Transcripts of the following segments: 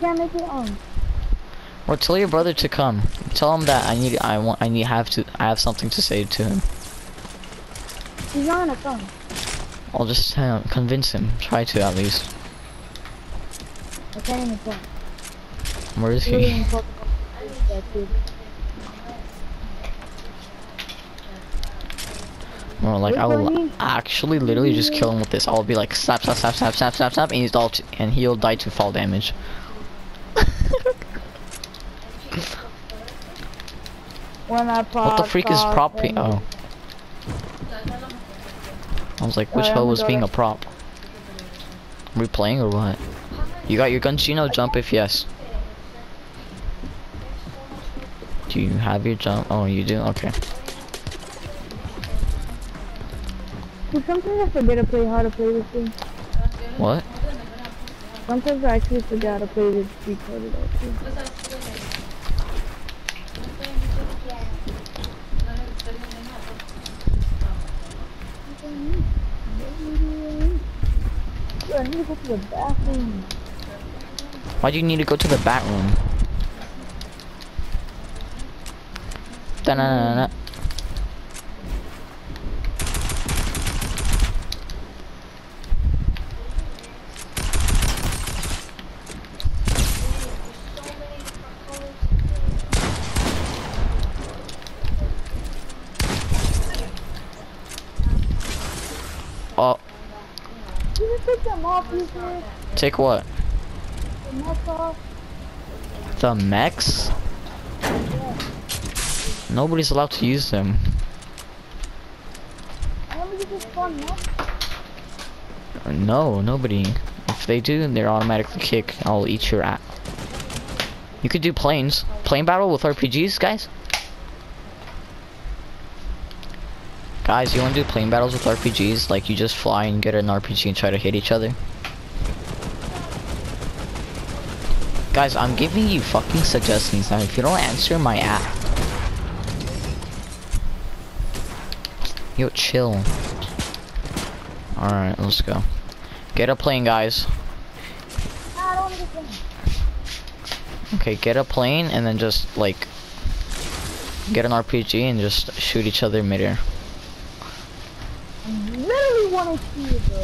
can't make it on. Or tell your brother to come. Tell him that I need I want I need have to I have something to say to him. He's not gonna come. I'll just uh, convince him. Try to at least. I can't even come. Where is he? important. That dude. Or like I will actually literally just kill him with this. I'll be like slap slap slap slap slap slap slap and he's all and he'll die to fall damage. When I pop, What the freak is prop? Oh. I was like, which hoe was being a prop? Are we playing or what? You got your gun, Chino? Jump if yes. Do you have your jump? Oh, you do? Okay. Dude, Sometimes I forget to play how to play this thing. What? Sometimes I actually forget how to play this recorded actually. Dude, I need to go to the bathroom. Why do you need to go to the bathroom? Da-na-na-na. Oh, Can you take them off, you sir? take what? The nuts off? The mechs? Nobody's allowed to use them. No, nobody. If they do, they're automatically kicked. I'll eat your ass. You could do planes. Plane battle with RPGs, guys? Guys, you wanna do plane battles with RPGs? Like you just fly and get an RPG and try to hit each other? Guys, I'm giving you fucking suggestions now. If you don't answer my app. Yo, chill. Alright, let's go. Get a plane, guys. Okay, get a plane and then just like get an RPG and just shoot each other midair. Want to see you, bro.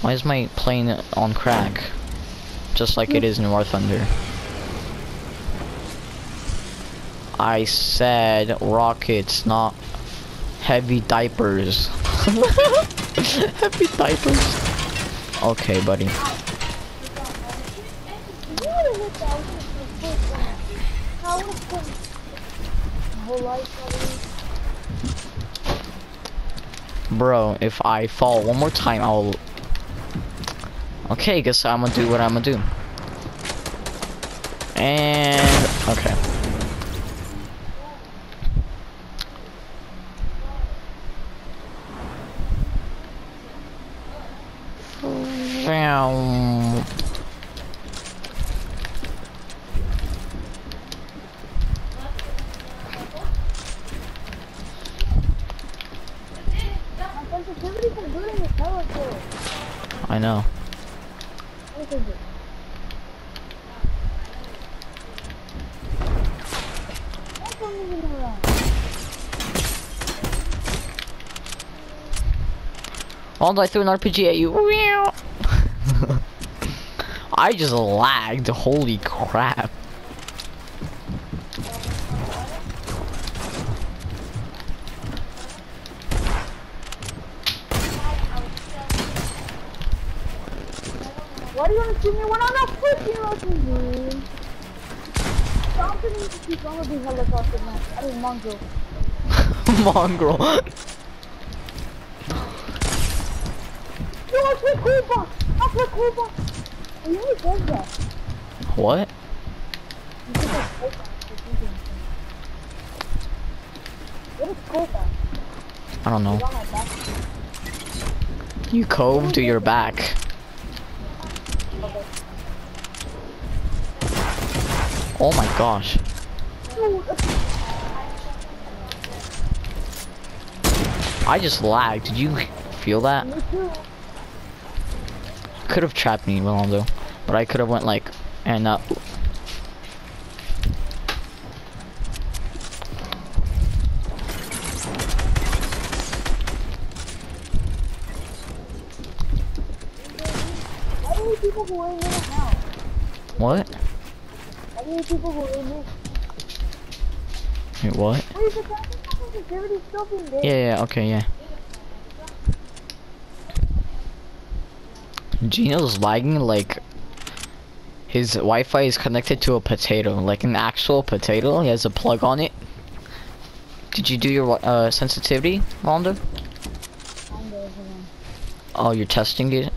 Why is my plane on crack? Just like it is in War Thunder. I said rockets, not heavy diapers. heavy diapers. Okay, buddy. You would have hit that. I would have put I would have put my whole life already. Bro, if I fall one more time, I'll... Okay, guess I'm gonna do what I'm gonna do. And... Okay. Vroom. My sensitivity from doing the teleport. I know. What is it? I don't even know that. Oh, I threw an RPG at you. I just lagged. Holy crap. Why do you want to shoot me when I'm not freaking looking, dude? Something needs to keep on with the helicopter, man. I mean, mongrel. Mongrel. What? I don't know. You cove to your back. Oh my gosh. I just lagged. Did you feel that? Could have trapped me, Rolando. But I could have went like, and uh, Why do these people go in there now? what? Why do people go in there? Wait, what? Wait, the security still being there? Yeah, yeah, okay, yeah. Gino's lagging like his Wi-Fi is connected to a potato, like an actual potato. He has a plug on it. Did you do your uh, sensitivity, Rolando? I'm there, hold on. Oh, you're testing it.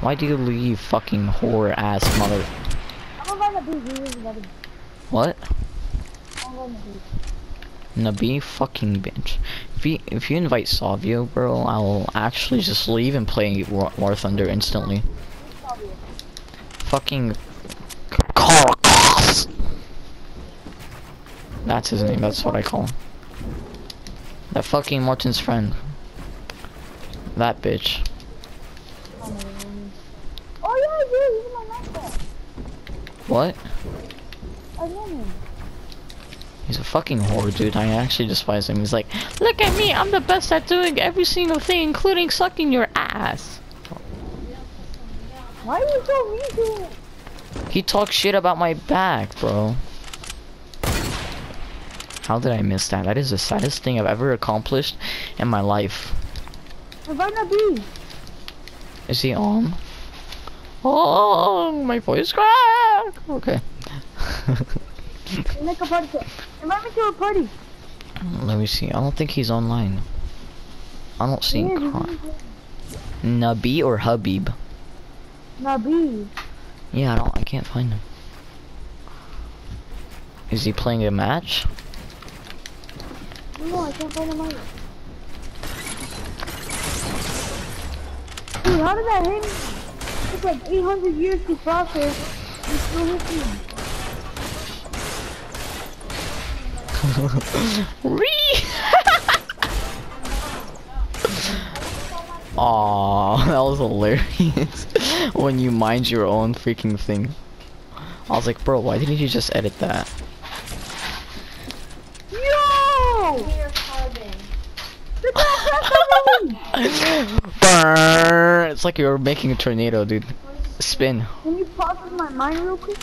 Why do you leave, fucking whore ass mother? I'm gonna find the beach. You just gotta. What? I'm. Nabi fucking bitch. If you if you invite Savio, bro, I'll actually just leave and play War, War Thunder instantly. Fucking Caracas. That's his name. That's what I call him. That fucking Martin's friend. That bitch. Oh yeah, he's in my. What? I know him. He's a fucking whore, dude. I actually despise him. He's like, look at me. I'm the best at doing every single thing, including sucking your ass. Why are you so mean to? He talks shit about my back, bro. How did I miss that? That is the saddest thing I've ever accomplished in my life. Is he on? Oh, my voice crack. Okay. Make a party. to- Invite me to a party. Let me see. I don't think he's online. I don't see him. Nabi or Habib? Nabi. Yeah, I don't. I can't find him. Is he playing a match? No, I can't find him either. Dude, how did that hit me? It's like 800 years to process. You still hit me. Ree! Aw, that was hilarious. when you mind your own freaking thing. I was like, bro, why didn't you just edit that? Yo! It's like you're making a tornado, dude. Spin. Can you process my mind real quick?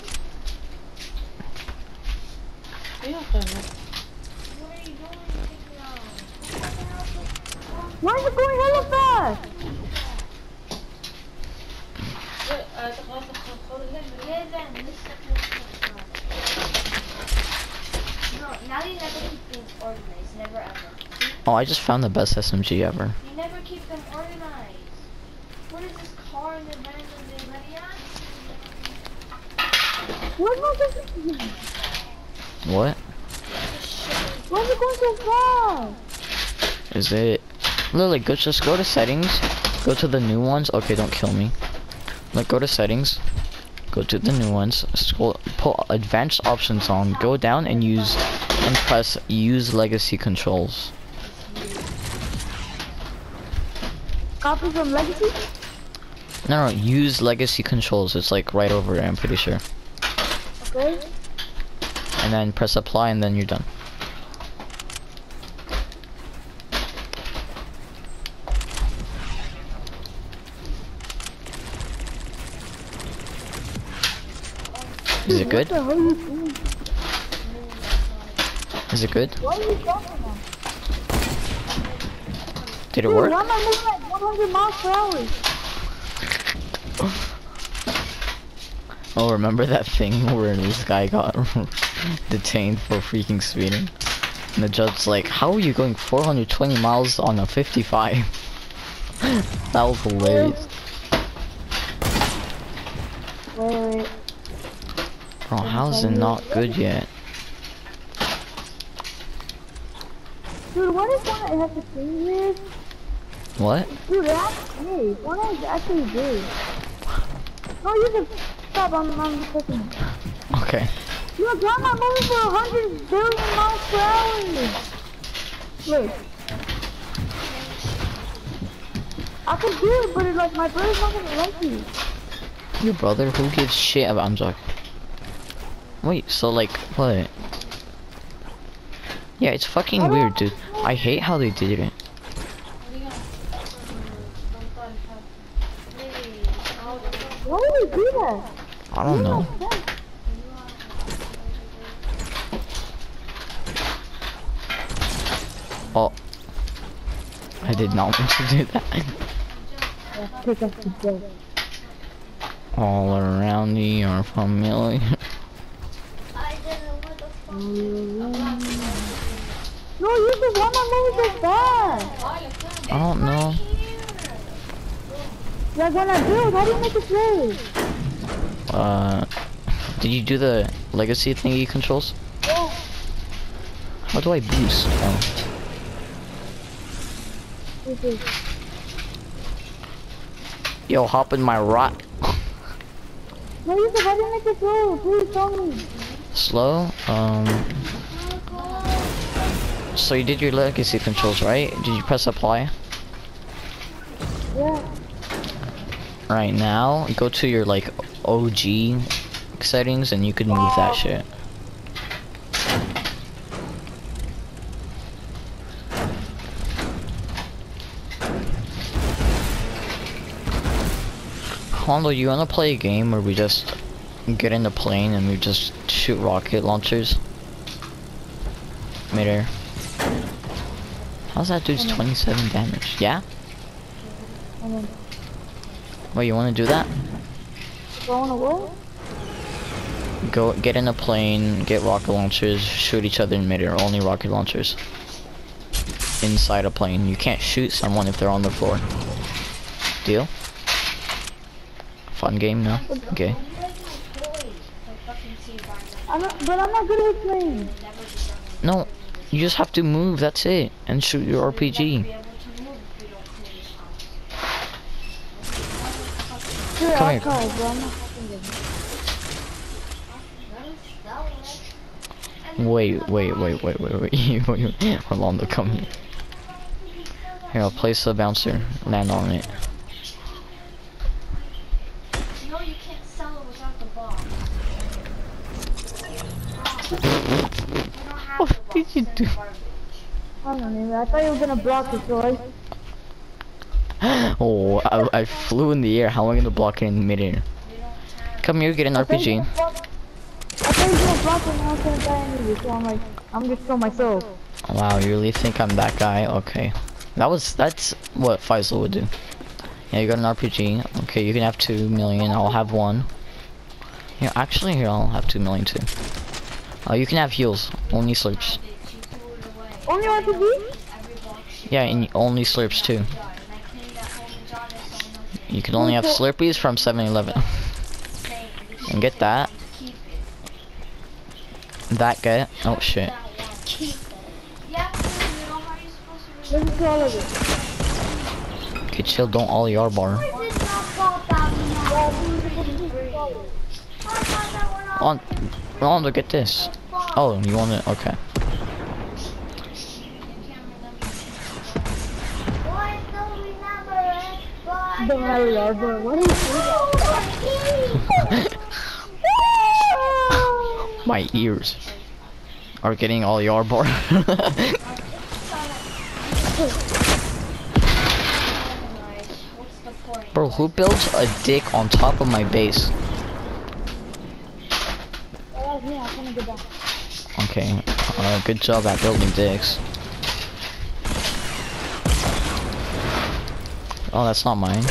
Why is it going hella fast? No, now you never keep things organized, never ever. Oh, I just found the best SMG ever. You never keep them organized. What is this car in the van that they ready on? Where's my? What? Why is it going so fast? Is it? Lily, go just go to settings. Go to the new ones. Okay, don't kill me. Like, go to settings. Go to the new ones. Scroll, put advanced options on. Go down and use and press use legacy controls. Copy from Legacy? No, no, use legacy controls. It's like right over there. I'm pretty sure. Okay. And then press apply, and then you're done. Is it good? Is it good? Did it work? why am I moving like 100 miles per hour? Oh, remember that thing where this guy got detained for freaking speeding? And the judge's like, how are you going 420 miles on a 55? that was hilarious. Wait, wait. Bro, how's it not good yet? Dude, what is one that has to change this? What? Dude, that's big. One is actually big. No, you can stop. I'm, I'm clicking. Okay. Why am I moving for 100 billion miles per hour. Look. I can do it, but it's like my brother's not gonna like me. Your brother? Who gives shit about? I'm sorry. Wait, so like what? Yeah, it's fucking weird, dude. I hate how they did it. Why would you do that? I don't know. Oh. I did not want to do that. Take us to jail. All around me are familiar. No, you just want to move so fast. I don't know. You're gonna build. How do you make it play? Uh, did you do the legacy thingy controls? Yeah. How do I boost? Oh. Yo, hop in my rock. No, you said, how do you make it play? Please tell me. Slow. Um. So you did your legacy controls, right? Did you press apply? Yeah. Right now, go to your like OG settings and you can move that shit. Hondo, you wanna play a game where we just get in the plane and we just shoot rocket launchers? Midair. How's that dude's 27 damage? Yeah? Wait, you wanna do that? go on a wall. Go get in a plane, get rocket launchers, shoot each other in midair. Only rocket launchers. Inside a plane. You can't shoot someone if they're on the floor. Deal? Fun game, no? Okay. I'm not, but I'm not good at playing. No, you just have to move, that's it. And shoot your RPG. Sure, Come I'll here. try, but I'm not fucking good. Wait, wait, wait, wait, wait, wait, wait, wait. Hold on, they're coming. Here, I'll place the bouncer. Land on it. No, you can't sell it without the box. What did you do? I I thought you were gonna block it, so I... Oh, I, I flew in the air. How am I gonna block it in midair? Come here, get an I RPG. block- I thought you were gonna block it and I was gonna die anyway, so I'm like, I'm just kill myself. Wow, you really think I'm that guy? Okay. That was, that's what Faisal would do. Yeah, you got an RPG. Okay, you can have two million. I'll have one. Here, actually, here, I'll have two million too. Uh, you can have heals. Only slurps. Only RPG? Yeah, and only slurps too. You can only have slurpees from 7-Eleven. And get that. That get. Oh shit. Listen to all of it. Okay, chill. Don't all your bar. On, to get this. Oh, you want it? Okay. The are bro. What are you doing? My ears are getting all your bar. Bro, who builds a dick on top of my base? Oh, that's me. I'm gonna go back. Okay, uh, good job at building dicks. Oh, that's not mine.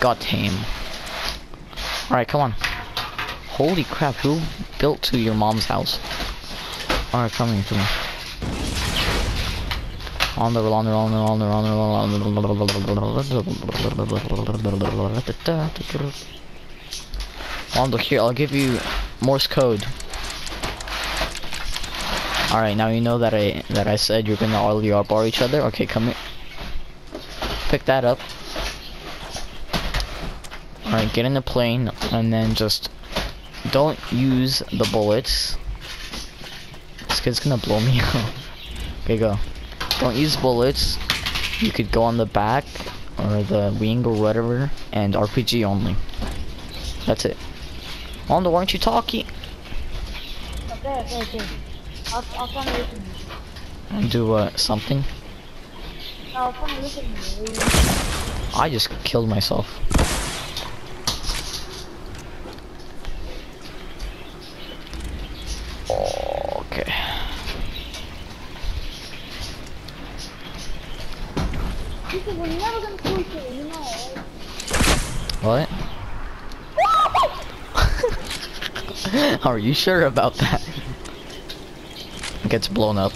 Got tame. Alright, come on. Holy crap, who built to your mom's house? Alright, come here, come here. On the on the on the on the on the on the on the here, I'll give you Morse code. Alright, now you know that I that I said you're gonna all you bar each other. Okay, come here. Pick that up. Alright, get in the plane and then just don't use the bullets. This kid's gonna blow me up. Okay, go. Don't use bullets. You could go on the back or the wing or whatever and RPG only. That's it. Wanda, why aren't you talking? Okay, okay, okay. I'll, I'll come listen. And do uh, something? I'll come listen. I just killed myself. Okay. Listen, we're never gonna push it, you know, right? What? Are you sure about that? It gets blown up.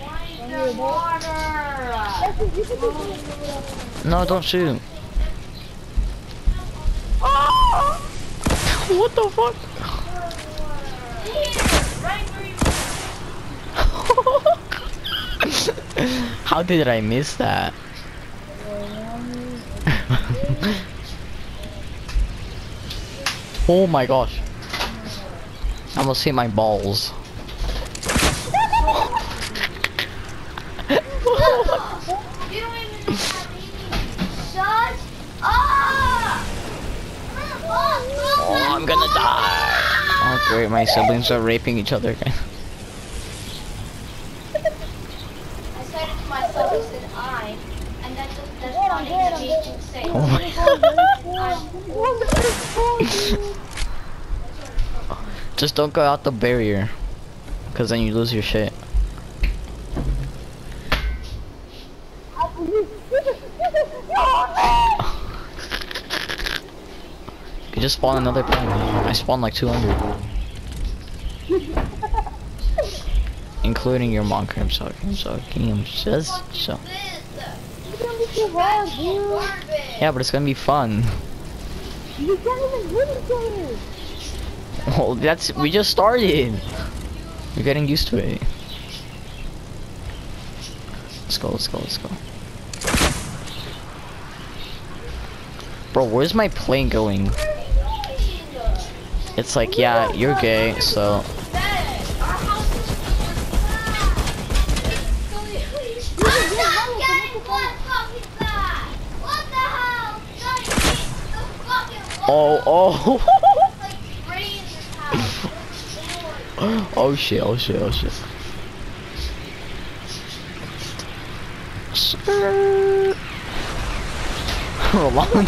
Why the water? Listen, you can do it. No, don't shoot. Oh! what the fuck? Here, right where you How did I miss that? oh my gosh. I almost hit my balls. You don't even know how to eat. Shut up! Oh, I'm gonna die. Oh great, my siblings are raping each other again. I said it to myself, I said I, and that just, that's not an engaging say. Oh my Just don't go out the barrier. Cause then you lose your shit. You just spawn another plane. I spawned like 200. Including your monk. I'm sorry. I'm sorry. I'm just so. Yeah, but it's gonna be fun. You can't even win Well, that's we just started. We're getting used to it. Let's go. Let's go. Let's go. Bro, where's my plane going? It's like, yeah, you're gay, so Oh, oh. oh shit, oh shit, oh shit.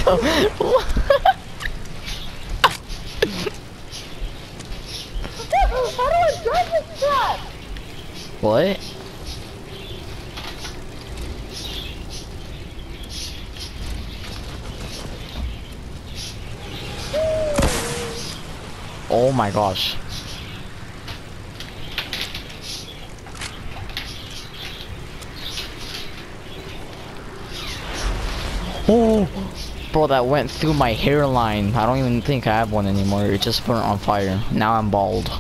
Truck? what? Oh my gosh. Oh, bro, that went through my hairline. I don't even think I have one anymore. It just burnt on fire. Now I'm bald.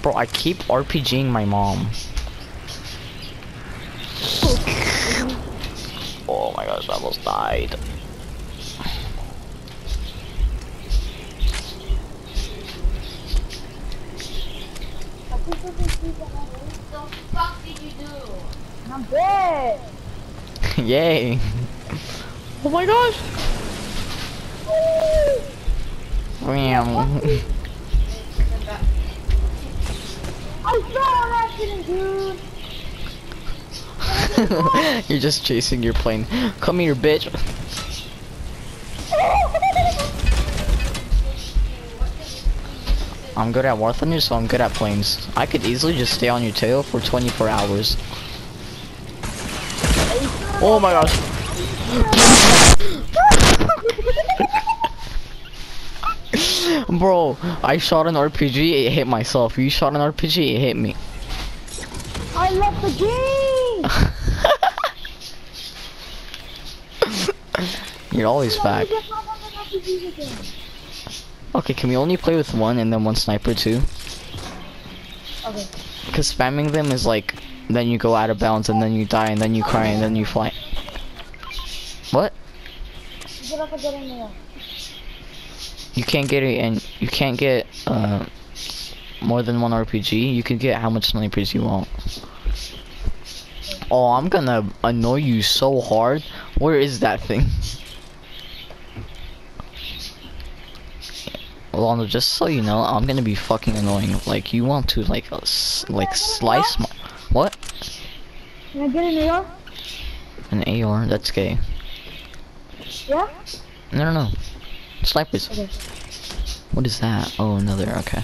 Bro, I keep RPGing my mom. Oh my gosh, I almost died. The fuck did you do? I'm dead. Yay. Oh my gosh. Meow. I saw an accident, dude. You're just chasing your plane. Come here, bitch. I'm good at War Thunder, so I'm good at planes. I could easily just stay on your tail for 24 hours. Oh my gosh. Bro, I shot an RPG, it hit myself. You shot an RPG, it hit me. I left the game. You're always back. You just hop on the RPGs again. Okay, can we only play with one and then one sniper too? Okay. Because spamming them is like, then you go out of bounds and then you die and then you cry and then you fly. What? Get up get in there. You can't get it and you can't get uh more than one RPG. You can get how much snipers you want. Oh, I'm gonna annoy you so hard. Where is that thing? Lana, just so you know, I'm gonna be fucking annoying. Like, you want to, like, uh, s- like, slice my- What? Can I get in AR? An AR? That's gay. Yeah? No, no, no. Snipers. Okay. What is that? Oh, another, okay.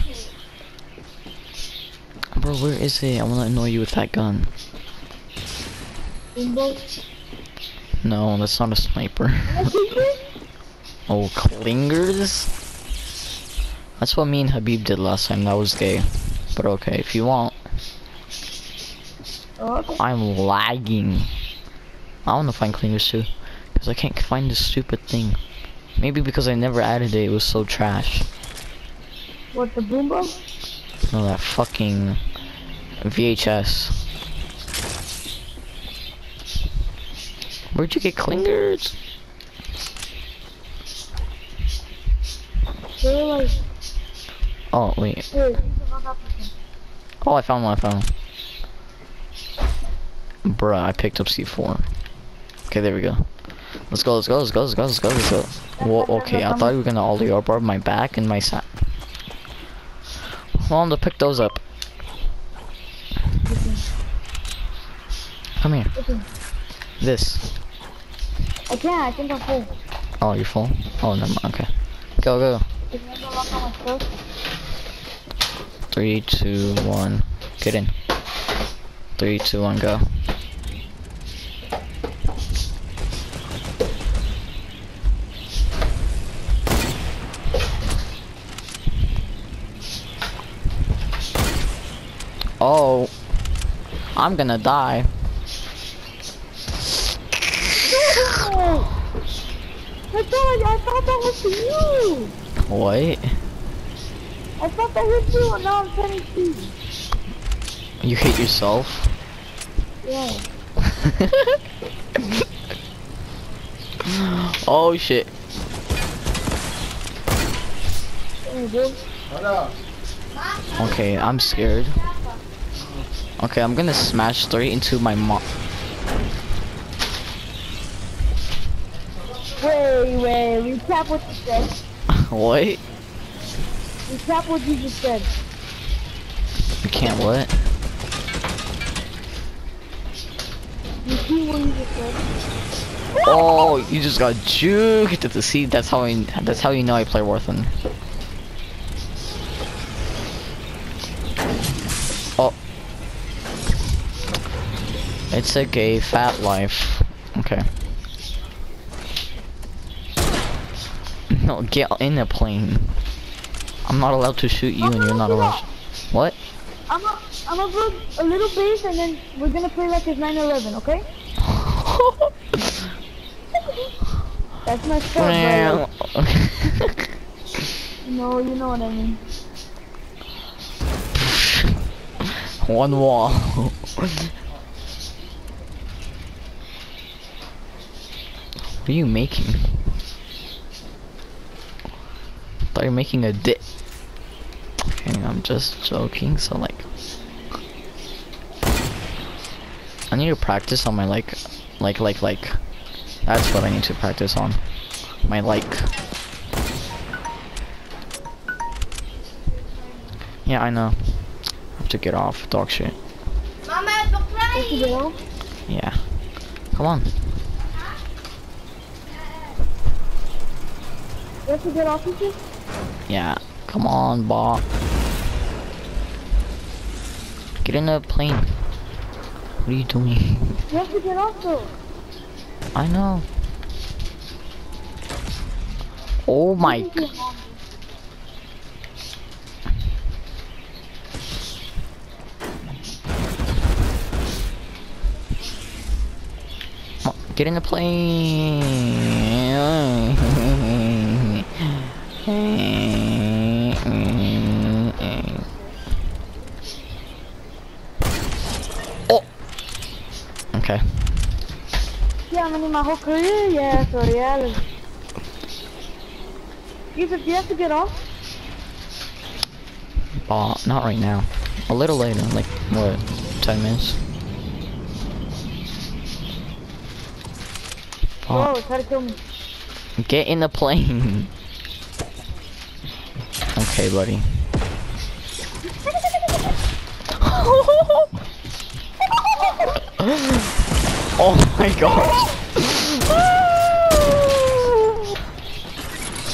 Bro, where is it? I wanna annoy you with that gun. No, that's not a sniper. Can I keep it? Oh, clingers? That's what me and Habib did last time. That was gay. But okay, if you want. I'm lagging. I wanna find clingers too. Because I can't find this stupid thing. Maybe because I never added it, it was so trash. What, the Boom Bow? No, that fucking VHS. Where'd you get clingers? Like, Oh, wait. hey, these are not applicants. Oh, I found one, I found one. Bruh, I picked up C4. Okay, there we go. Let's go, let's go, let's go, let's go, let's go, let's go. Whoa, okay, I thought you were gonna ollie up my back and my sack. Hold on to pick those up. Come here. This. I can't, I think I'm full. Oh, you're full? Oh, never mind, okay. Go, go. Can I go lock on my stuff? Three, two, one. Get in. Three, two, one, go. Oh, I'm gonna die. No! I thought, I thought that was you! What? I thought that was you, and now I'm turning two. You hate yourself? Oh shit. There you go. Okay, I'm scared. Okay, I'm gonna smash straight into my mom. Wait, wait, recap what you said. what? Recap what you just said. You can't what? Repeat what you just said. Oh, you just got juked at the seat. That's how I. That's how you know I play War Thunder. Oh. It's a gay fat life. Okay. No, get in the plane. I'm not allowed to shoot you, and you're not allowed. What? I'm gonna build a little base, and then we're gonna play like it's 9/11, okay? That's my stuff, bro. No, you know what I mean. One wall. what are you making? thought you were making a dip. Okay, I'm just joking, so like... I need to practice on my like, like, like, like. That's what I need to practice on. My like. Yeah, I know. I have to get off. Dog shit. Mama. Yeah. Come on. You have to get off of? Yeah. Come on, Bob. Get in the plane. What are you doing? You have to get off though. I know. Oh my. You can get off. Get in the plane. my whole career? Yeah, so reality. Yusuf, do you have to get off? Uh, not right now. A little later, like, what, 10 minutes? Oh, Oh, try to kill me. get in the plane. okay, buddy. oh my gosh.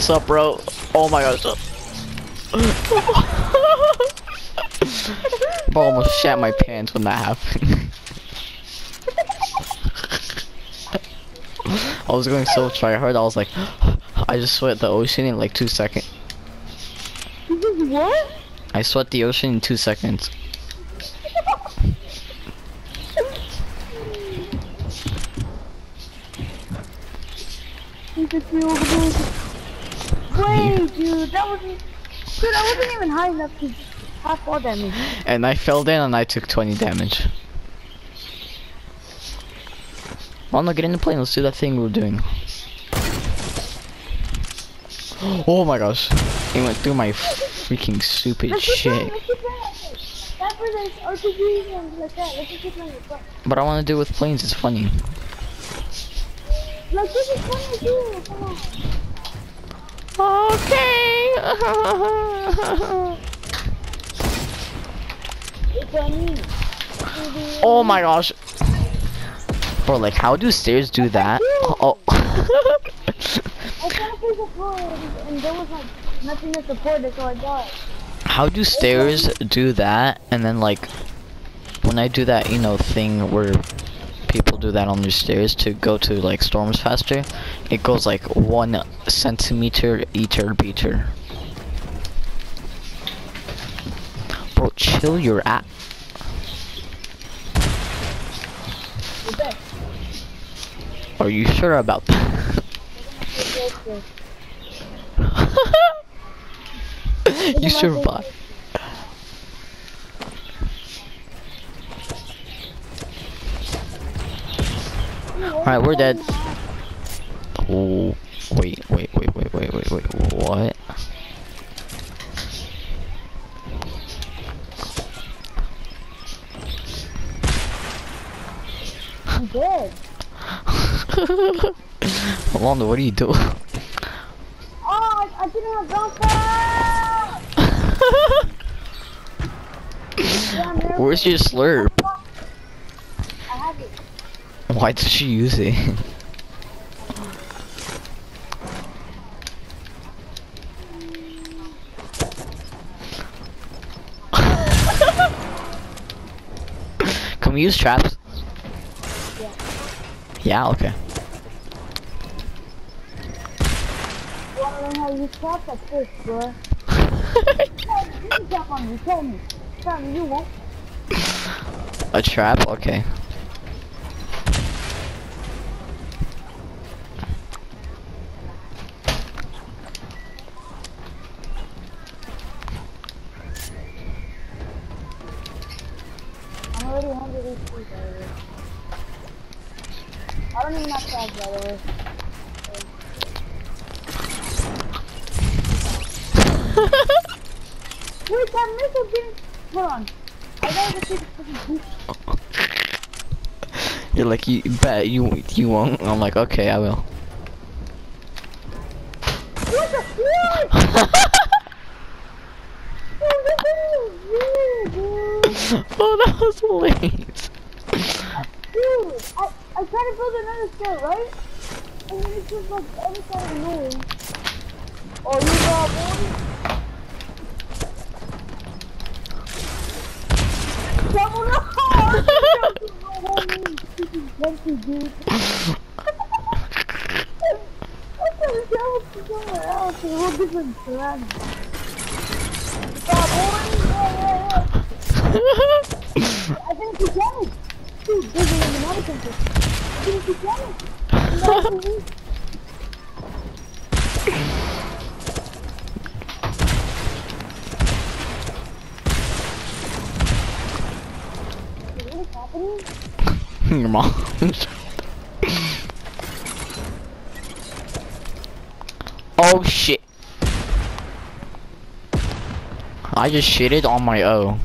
What's up, bro? Oh my gosh. I almost shat my pants when that happened. I was going so try hard, I was like, I just sweat the ocean in like two seconds. What? I sweat the ocean in two seconds. You just feel over Wait, dude, that wasn't... Dude, I wasn't even high enough to have fall damage. And I fell down and I took 20 damage. Oh no, get in the plane, let's do that thing we were doing. Oh my gosh. It went through my freaking stupid Let's shit. let's just play. That for this RPG and like that. Let's just keep playing it. But I want to do it with planes, it's funny. Like, this is funny too. Come on. Okay. Oh my gosh. Bro, like how do stairs do that? Oh. I tried to play support and there was like nothing to support it, so I died. How do stairs do that? And then like, when I do that, you know, thing where people do that on their stairs to go to like storms faster, it goes like one centimeter eater beater. Bro, chill your dead. Are you sure about that? You survived. Alright, we're dead. Oh, wait, wait, wait, wait, wait, wait, wait, what? I'm dead. Rolando, what are you doing? Oh, I, I didn't have ground pad! Yeah, I'm there. Where's your slurp? I have it. Why did she use it? Can we use traps? Yeah. Yeah, okay. You wanna learn use traps like bro? You can on me, tell me. Tell me you won't. A trap? Okay. I'm already 100 HP, by the way. I don't even have traps, by the way. Wait, that missile didn't... Hold on. I gotta go take a fucking poop. You're like, you bet you you won't. I'm like, okay, I will. Oh, that was hilarious. Dude, I, I tried to build another stair, right? And then it's just like every of noise. Oh, you got boy? Yeah! I think you! Too busy in the. I think you! What is happening? Your mom. oh shit. I just shitted on my O.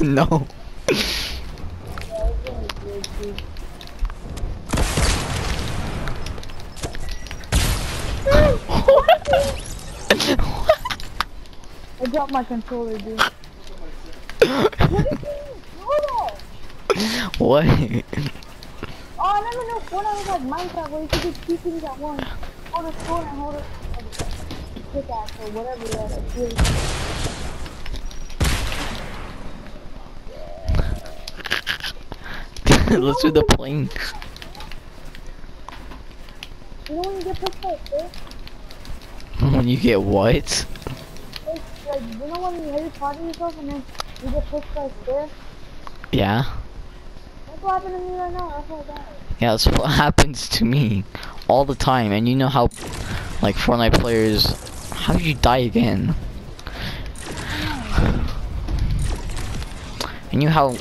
no. I dropped my controller, dude. what did you do that? what? Oh, I never know when I was like Minecraft where you could two things at once. Hold a sword and hold a a pickaxe or whatever that is. Really. Let's do the plane. You know when you get pushed by a fish? Eh? When you get what? You know when you your yourself and then you get pushed by a fish? Yeah. That's what happened to me right now. That's what. Yeah, that's what happens to me all the time. And you know how, like, Fortnite players, how do you die again? And you how,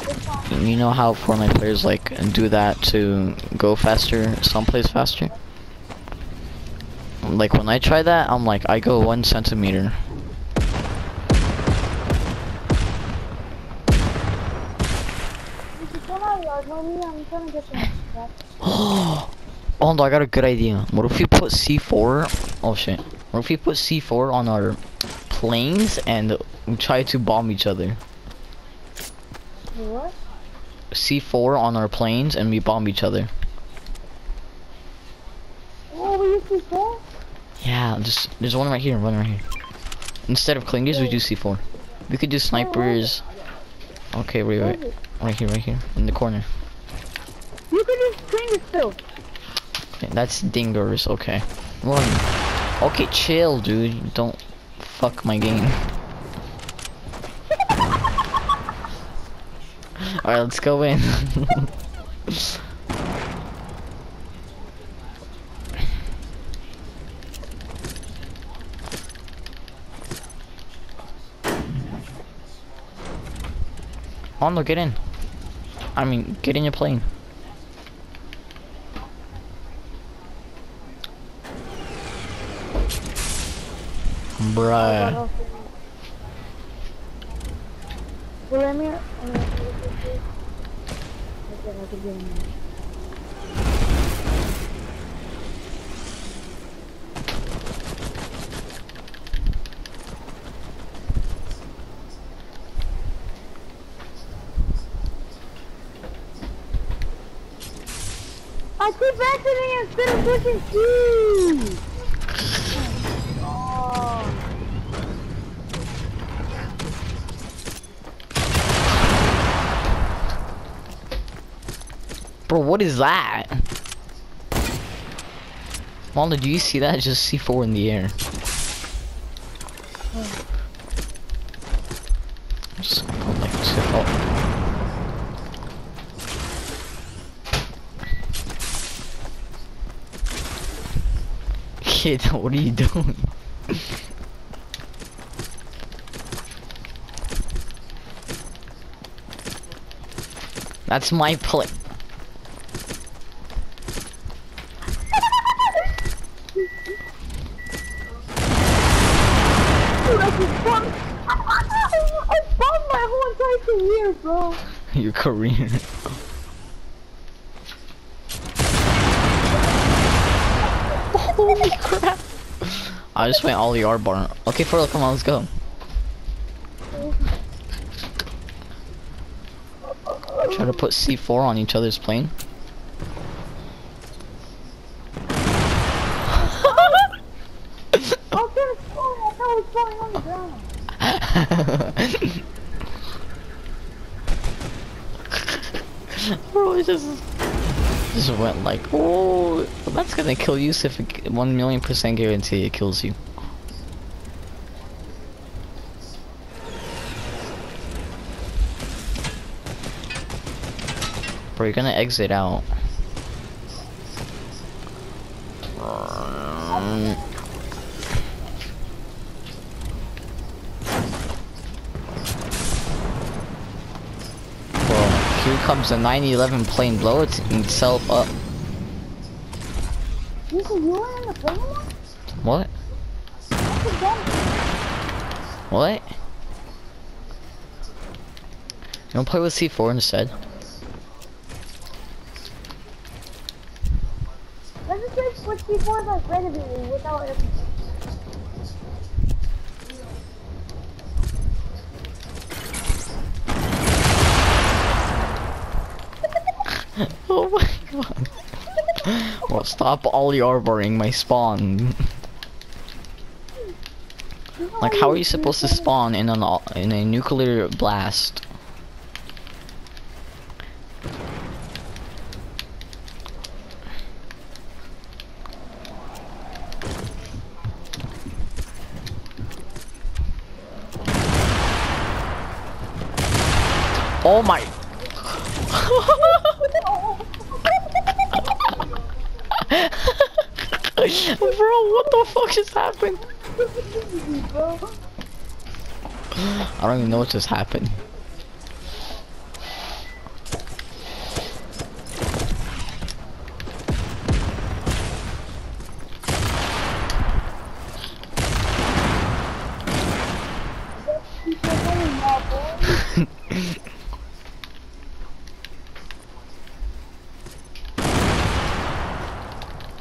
you know how Fortnite players like do that to go faster, someplace faster. Like when I try that, I'm like I go one centimeter. You should come out of yard. To get some. Oh no, I got a good idea. What if we put C4? Oh shit. What if we put C4 on our planes and we try to bomb each other? What? C4 on our planes and we bomb each other. Oh, we to fall? Yeah, just there's one right here, one right here. Instead of clingers, we do C4. We could do snipers. Okay, wait, wait, right here, right here, in the corner. Could use trainers still. Okay, that's dingers. Okay, run. Okay, chill, dude. Don't fuck my game. Alright, let's go in. On, no, get in. I mean, get in your plane. Bruh. Uh. I keep exiting instead of pushing Q. Bro, what is that? Wanda, do you see that? Just C4 in the air. Just go like to oh. Kid, what are you doing? That's my play. Dude, I just bumped. I bumped my whole entire career, bro. Korean. Holy crap! I just went all the R bar. Okay, Furl, come on, let's go. Try to put C4 on each other's plane. I was trying to fall. I thought I was falling on the ground. Bro, it just just went like, oh, that's gonna kill if one million percent guarantee it kills you. Bro, you're gonna exit out. Well, here comes a 911 plane. Blow it itself up. What? What? You wanna play with C4 instead? Let's just say switch C4s like randomly without everything. oh my god. well, stop all arboring my spawn. Like, how are you supposed to spawn in an in a nuclear blast? Oh my! Bro, what the fuck just happened? I don't even know what just happened. Keep your money now, boy.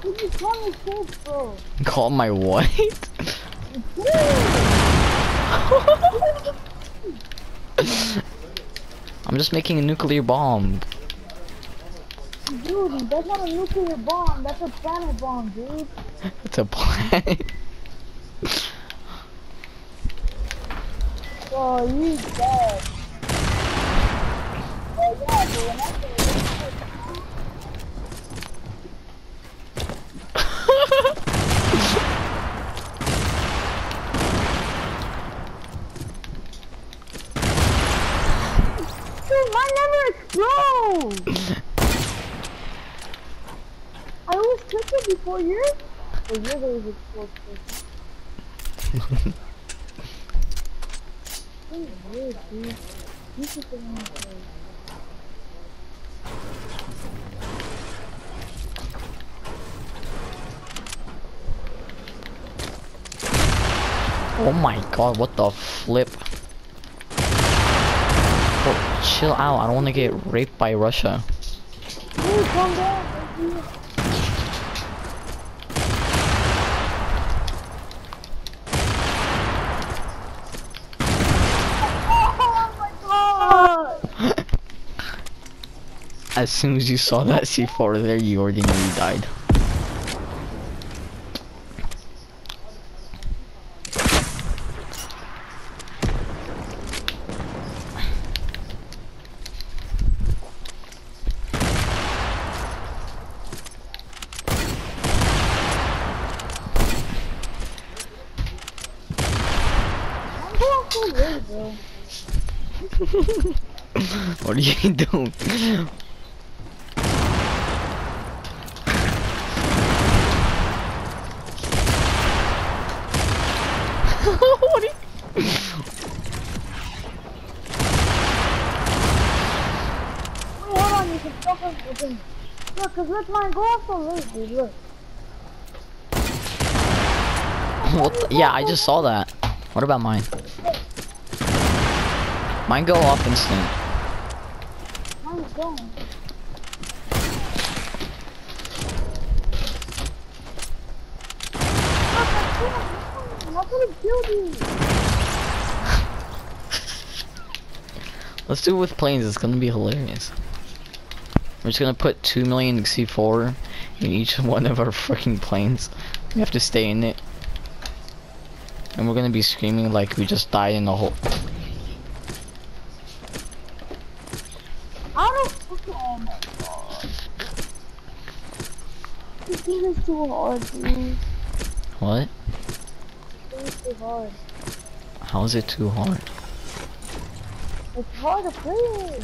Did you call me kids, bro? Call my what? I'm just making a nuclear bomb. Dude, that's not a nuclear bomb. That's a planet bomb, dude. It's a planet. Oh, you dead. Oh, yeah, dude. and that's a- Dude, mine never explodes! I always click it before yours. But yours always explodes first. That's weird, dude. You should get on the Oh my god, what the flip? Oh, chill out, I don't wanna get raped by Russia. As soon as you saw that C4 there, you already knew you died. I'm bro. What are you doing? what hold on, you can. Look, cause look, mine go so late, dude. Look. What the- yeah, I just saw that. What about mine? Mine go off instant. Mine's. Let's do it with planes, it's gonna be hilarious. We're just gonna put 2 million C4 in each one of our freaking planes. We have to stay in it. And we're gonna be screaming like we just died in the hole. I don't. Oh my god. This game is too hard, dude. What? This is too hard. How is it too hard? It's hard to play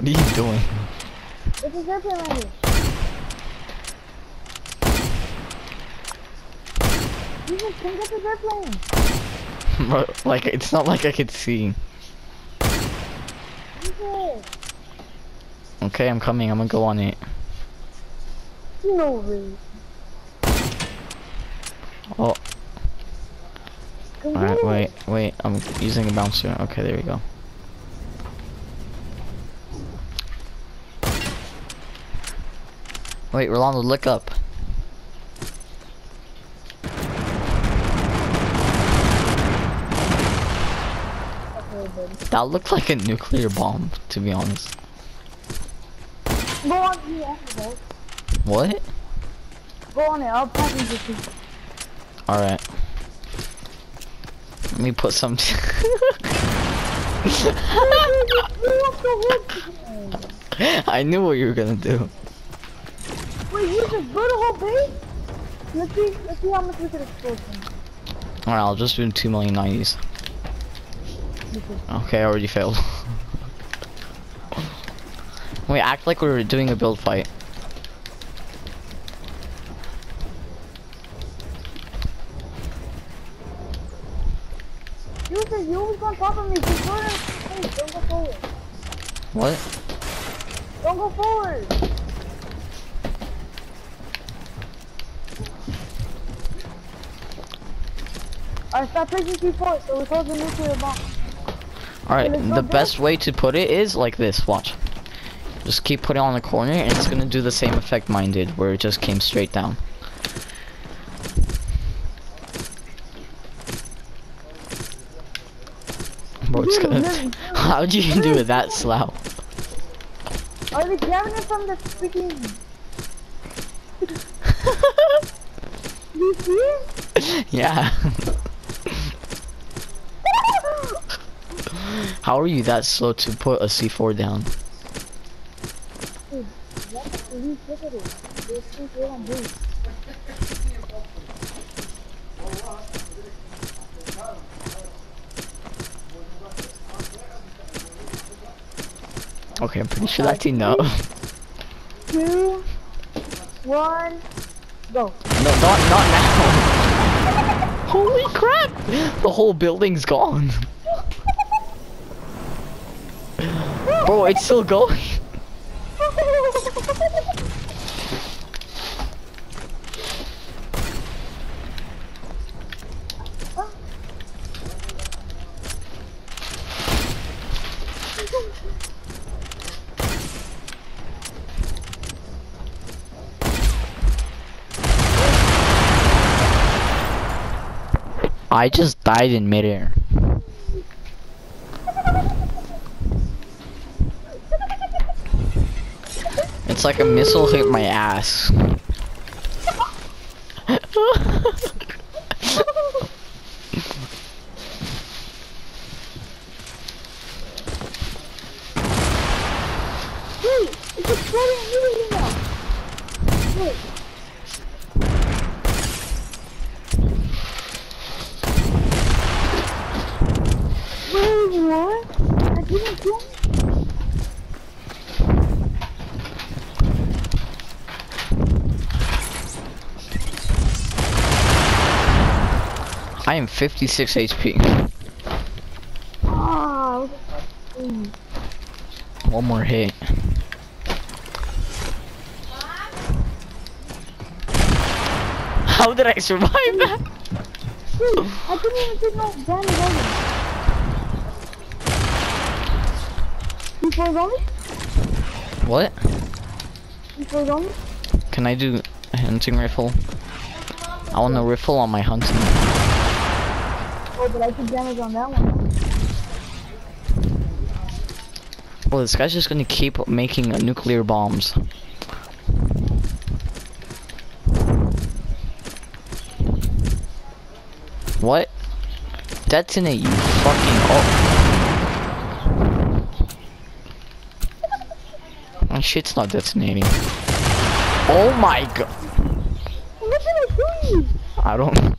What are you doing? It's a airplane right here. Jesus, come get this airplane. Bro, like, it's not like I could see. Okay, I'm coming. I'm gonna go on it. No know, really. Oh, alright, wait, wait. I'm using a bouncer. Okay, there we go. Wait, Rolando, look up. That looked like a nuclear bomb, to be honest. Go on here. What? Go on it. I'll package it. Alright. Let me put some. I knew what you were gonna do. Wait, you just blew the whole base? Let's see, let's see how much we could explode from. Alright, I'll just do 2 million 90s. Okay, I already failed. Wait, act like we were doing a build fight. You said you always on top of me. Just ahead. Hey, don't go forward. What? Don't go forward. Alright, stop placing C4 so we the nuclear bomb. Alright, the best way to put it is like this, watch. Just keep putting it on the corner and it's gonna do the same effect mine did, where it just came straight down. Bro, it's gonna. How'd you do it that slow? Are they grabbing it from the freaking... you see it? yeah. How are you that slow to put a C4 down? Dude, what the police look at it. There's C4 on boost. Okay, I'm pretty sure that's enough. Two, one, go. No, not not now. Holy crap! The whole building's gone. Bro, it's still going. I just died in midair. It's like a missile hit my ass. Wait, it's exploding immediately now. Wait. Wait, what? I didn't kill him? I am 56 HP. Mm. One more hit. How did I survive that? I didn't even take no damage him. He falls on me? What? He falls on me? Can I do a hunting rifle? I want a rifle on my hunting. Oh, but I took damage on that one. Well, this guy's just gonna keep making nuclear bombs. What? Detonate, you fucking oh. My shit's not detonating. Oh my god. What did I kill? I don't.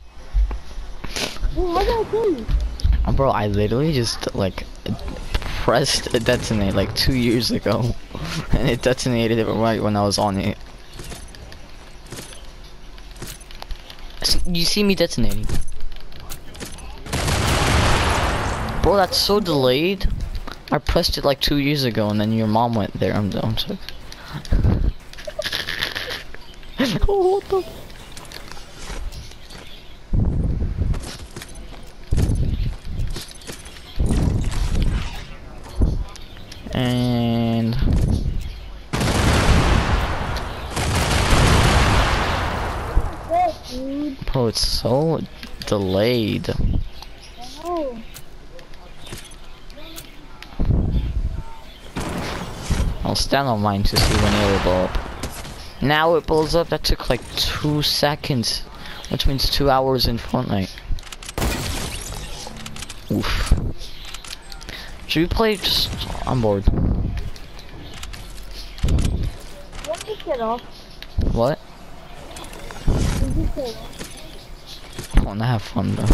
Bro, I literally just like pressed detonate like two years ago, and it detonated it right when I was on it. You see me detonating. Bro, that's so delayed. I pressed it like two years ago, and then your mom went there. I'm, I'm sorry. oh, what the? And bro, it's so delayed. I'll stand on mine to see when it will blow up. Now it blows up. That took like two seconds, which means two hours in Fortnite. Oof. Should we play just on board? Let me get off. What? Did you say that? I wanna have fun though.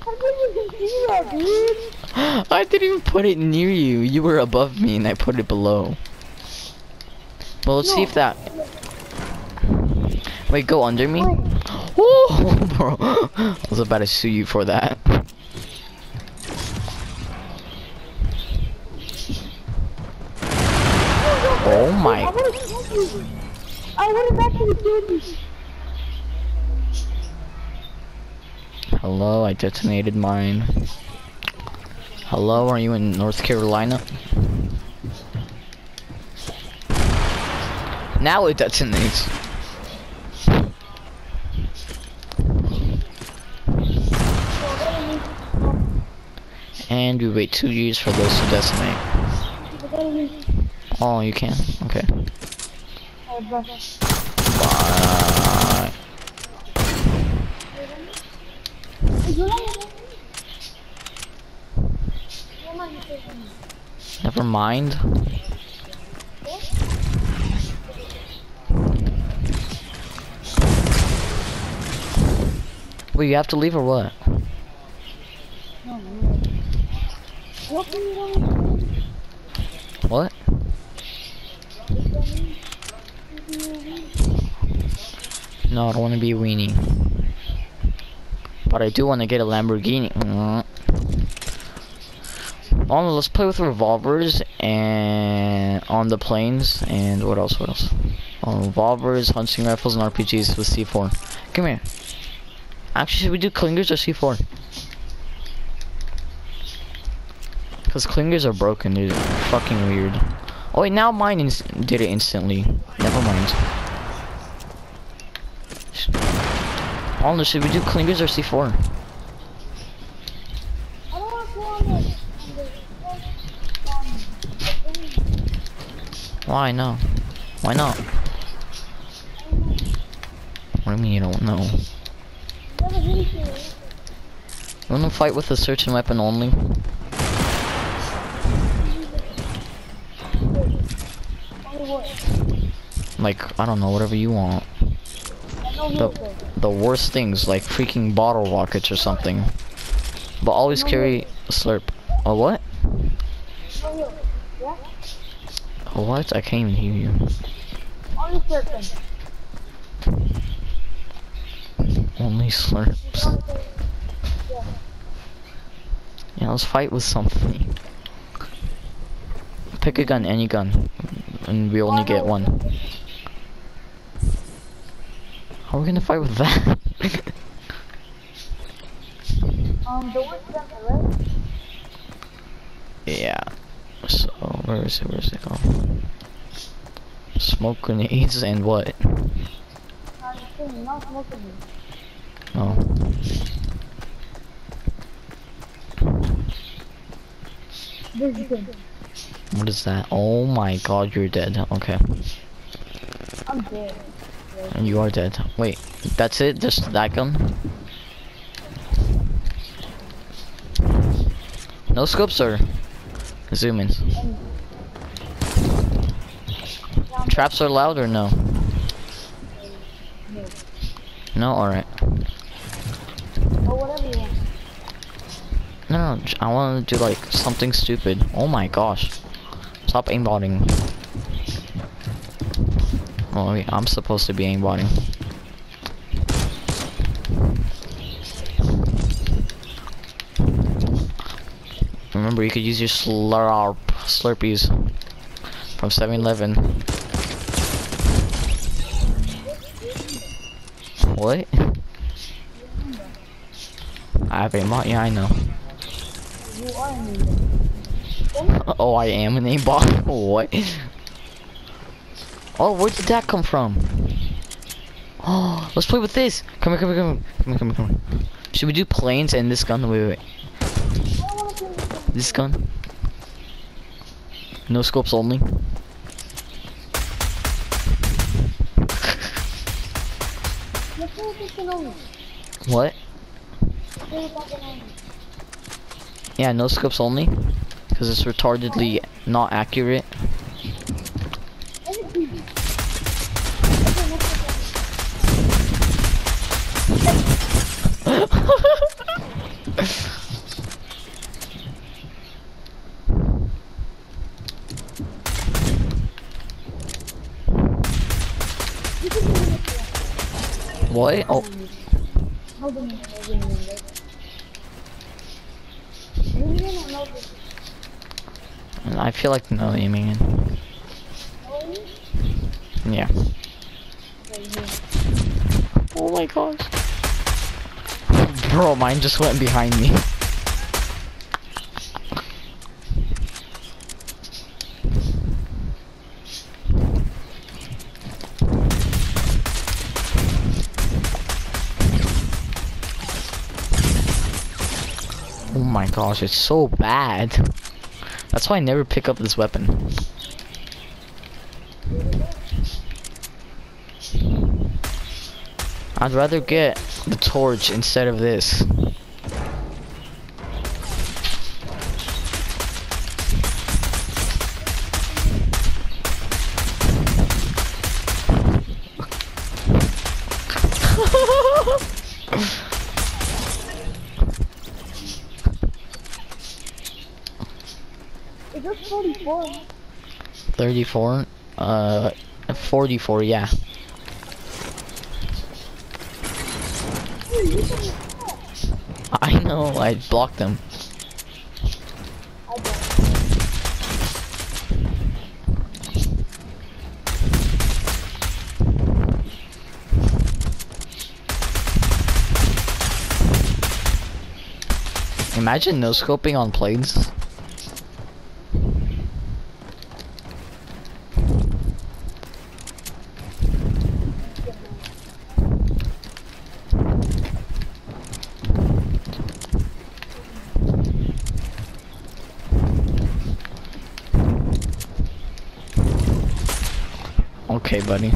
How did you do that, dude? I didn't even put it near you. You were above me and I put it below. Well, let's see if that. Wait, go under me? Oh, bro. I was about to sue you for that. Oh I my. I would have actually killed you. Hello, I detonated mine. Hello, are you in North Carolina? Now it detonates. And we wait two years for those to detonate. Oh, you can? Okay. Never mind. Wait, you have to leave or what? What? No, I don't want to be a weenie. But I do want to get a Lamborghini. Oh, let's play with revolvers and on the planes and what else? What else? On revolvers, hunting rifles, and RPGs with C4. Come here. Actually, should we do clingers or C4? Because clingers are broken, dude. Fucking weird. Oh wait, now mine did it instantly. Never mind. Honestly, should we do clingers or C4? I don't want to go on the. on the- Why no? Why not? What do you mean you don't know? You wanna fight with a certain weapon only? Only? Like, I don't know, whatever you want. The, the worst things, like freaking bottle rockets or something. But always carry a slurp. A what? No, he'll. Yeah? A what? I can't even hear you. Only certain. Only slurps. Yeah. Yeah, let's fight with something. Pick a gun, any gun. And we only get one. How are we gonna fight with that? Um, the one gun, right? yeah. So, where is it? Where is it going? Smoke grenades and what? Oh. What is that? Oh my god, you're dead. Okay. I'm dead. And you are dead. Wait, that's it? Just that gun? No scopes or zoom ins? traps are loud or no? No, alright. No, I want to do like something stupid. Oh my gosh. Stop aimbotting. Oh, wait, I'm supposed to be aimbotting. Remember, you could use your slurp slurpees from 7-Eleven. What? I have aimbot? Yeah, I know. Oh, I am an aimbot. what? Oh, where did that come from? Oh, let's play with this. Come here, come here, come here, come here, come here. Should we do planes and this gun? Wait, wait, wait. This gun? No scopes only. What? Yeah, no scopes only. Because it's retardedly not accurate. And it's easy. Okay, let's play with that. You can do it if you want. what? Oh, Hold on, hold on, hold on, right? Lean in or oh. no? I feel like no aiming in. Yeah. Oh my gosh. Bro, mine just went behind me. Oh my gosh, it's so bad. That's why I never pick up this weapon. I'd rather get the torch instead of this. 44? 34? Uh, 44, yeah. I know, I blocked them. Imagine no scoping on planes. Okay, buddy.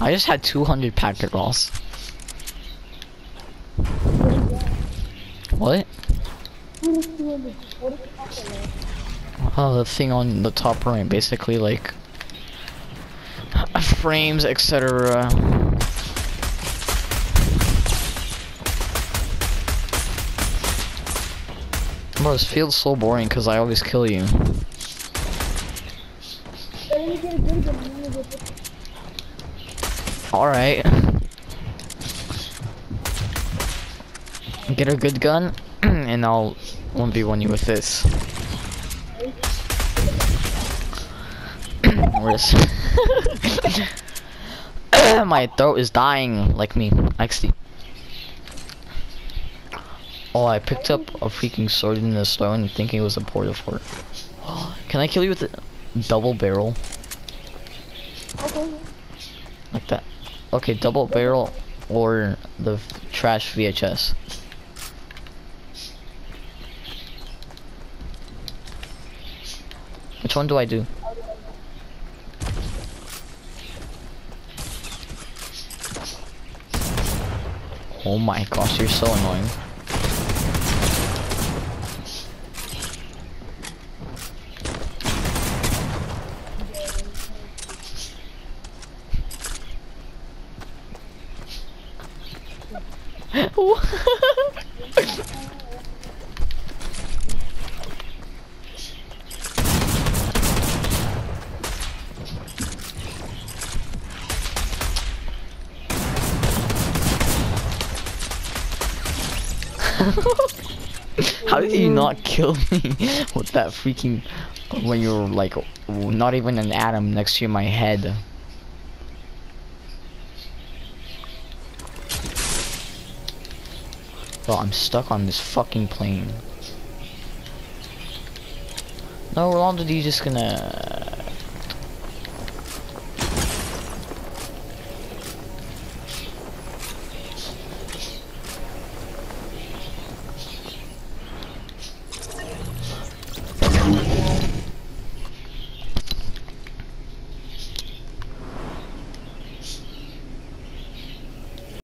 I just had 200 packet loss. What? What is 200? What is the pocket there? Oh, the thing on the top right, basically like frames, etc. Bro, this feels so boring because I always kill you. But when you get a good gun, you only get this. Alright. Get a good gun, and I'll 1v1 you with this. My throat is dying, like me. Actually. Oh, I picked up a freaking sword in the stone thinking it was a Port-a-Fort. Can I kill you with a double barrel? Okay. Like that. Okay, double barrel or the trash VHS. Which one do I do? Oh my gosh, you're so annoying. How did you not kill me with that freaking when you're like not even an atom next to my head? Bro, I'm stuck on this fucking plane. No, Rolando, you just gonna